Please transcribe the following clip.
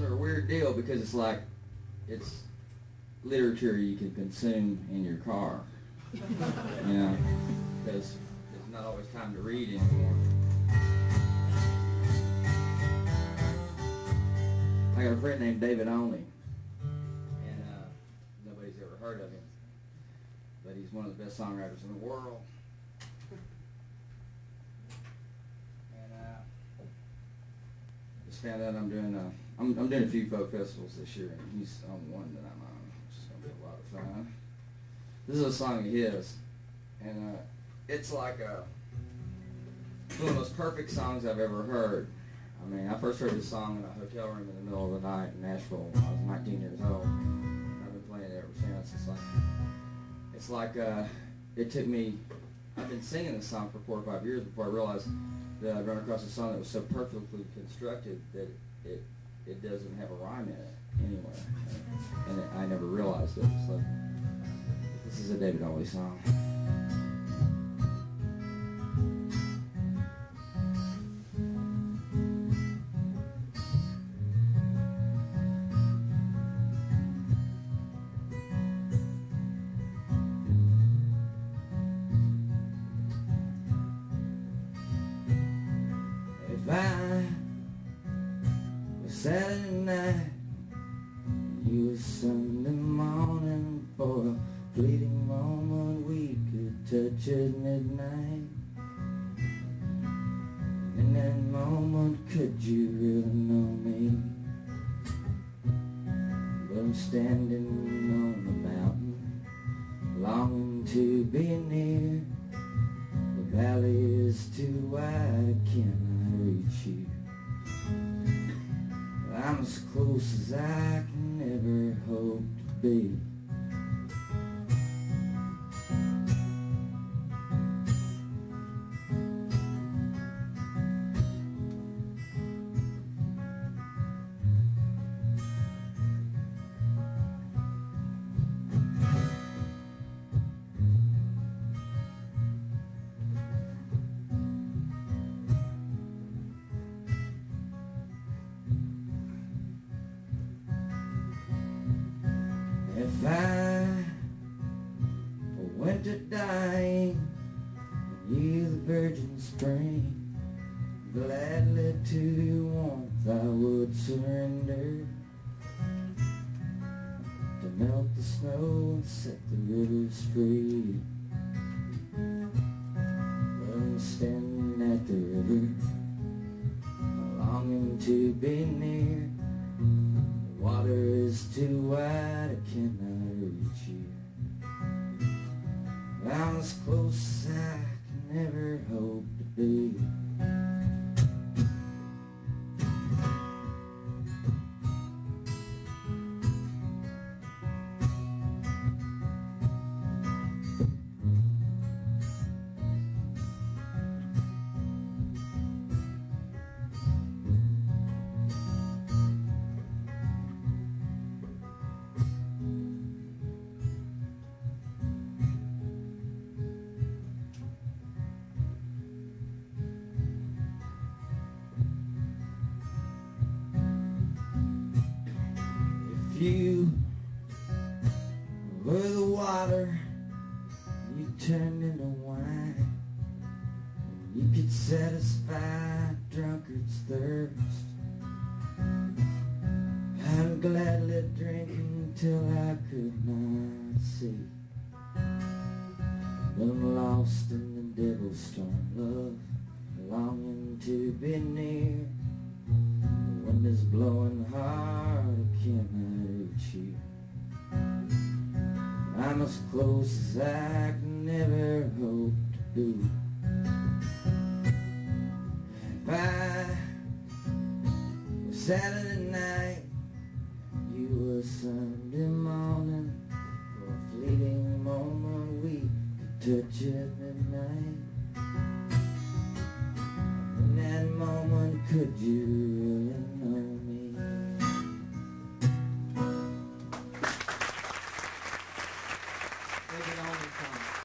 songs are a weird deal because it's like it's literature you can consume in your car. you know, because there's not always time to read anymore. I got a friend named David Olney, and uh, nobody's ever heard of him, but he's one of the best songwriters in the world. And uh, just found out I'm doing a, I'm, I'm doing a few folk festivals this year, and he's on one that I'm on, which is gonna be a lot of fun. This is a song of his, and uh, it's like a one of the most perfect songs I've ever heard. I mean, I first heard this song in a hotel room in the middle of the night in Nashville when I was 19 years old. I've been playing it ever since. It's like, it's like uh, it took me. I've been singing this song for four or five years before I realized that I'd run across a song that was so perfectly constructed that it it doesn't have a rhyme in it anywhere, and it, I never realized it. So this is a David Olney song. Night, you Sunday morning for a fleeting moment we could touch at midnight. In that moment, could you really know me? But I'm standing on the mountain, longing to be near. The valley is too wide, can I reach you. As close as I can ever hope to be. To die, you the virgin spring, gladly to your warmth I would surrender. To melt the snow and set the rivers free. I'm standing at the river, longing to be near. The water is too water, you turned into wine. You could satisfy drunkard's thirst. I'd gladly drinking till I could not see. I'm lost in the devil's storm, love, longing to be near. The wind is blowing hard, As close as I can ever hope to I was Saturday night, you were Sunday morning, for a fleeting moment we could touch at midnight. In that moment, could you